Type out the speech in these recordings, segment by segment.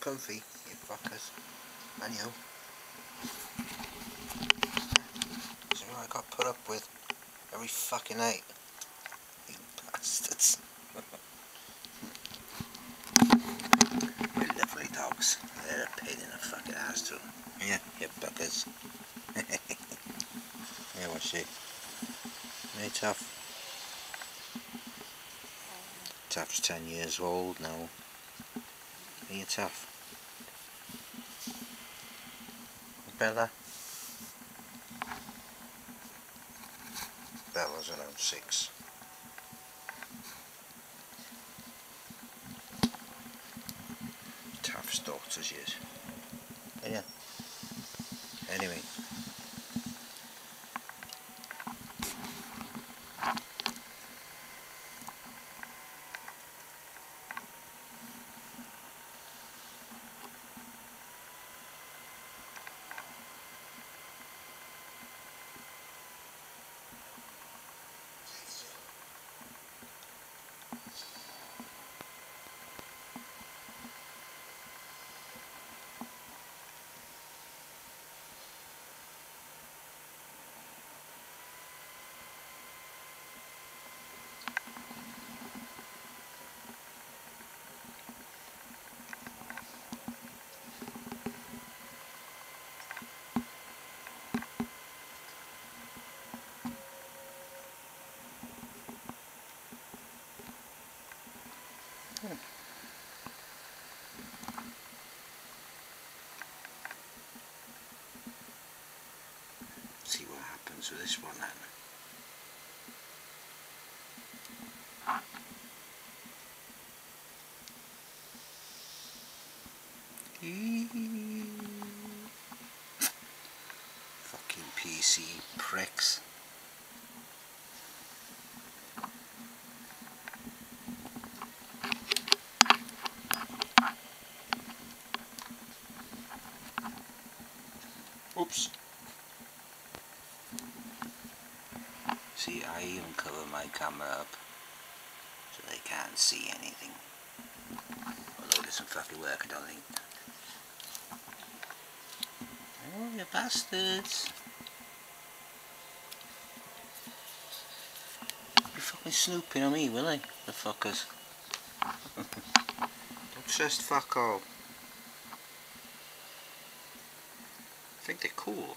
comfy, you fuckers. And you. So I got put up with every fucking night. You bastards. We're lovely dogs. They're a pain in the fucking ass too. Yeah, you fuckers. yeah, what's she? Very tough. Tough's 10 years old now. You tough? Bella? Bella's around six. Tough daughter she is. Yeah. Anyway. See what happens with this one then. Ah. Fucking PC pricks. Oops. See, I even cover my camera up so they can't see anything. Although it doesn't fucking work, I don't think. Oh, you bastards. Be fucking snooping on me, will they? The fuckers. Trust fuck all. I think they're cool.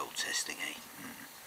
Protesting, eh? Mm.